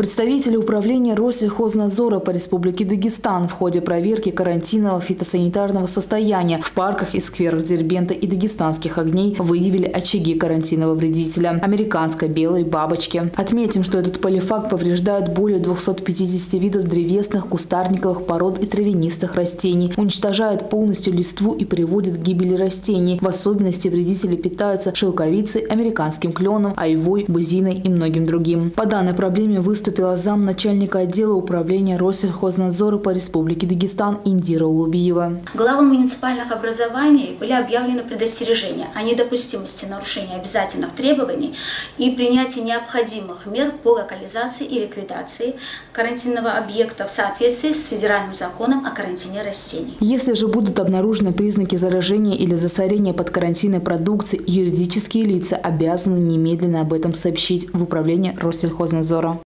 Представители управления Россельхознадзора по Республике Дагестан в ходе проверки карантинного фитосанитарного состояния в парках и скверах Дербента и дагестанских огней выявили очаги карантинного вредителя – американской белой бабочки. Отметим, что этот полифак повреждает более 250 видов древесных, кустарниковых пород и травянистых растений, уничтожает полностью листву и приводит к гибели растений. В особенности вредители питаются шелковицей, американским кленом, айвой, бузиной и многим другим. По данной проблеме выступили выступила зам начальника отдела управления Россельхознадзора по Республике Дагестан Индира Улубиева. Главам муниципальных образований были объявлены предостережения о недопустимости нарушения обязательных требований и принятия необходимых мер по локализации и ликвидации карантинного объекта в соответствии с федеральным законом о карантине растений. Если же будут обнаружены признаки заражения или засорения под карантинной продукцией, юридические лица обязаны немедленно об этом сообщить в управление Россельхознадзора.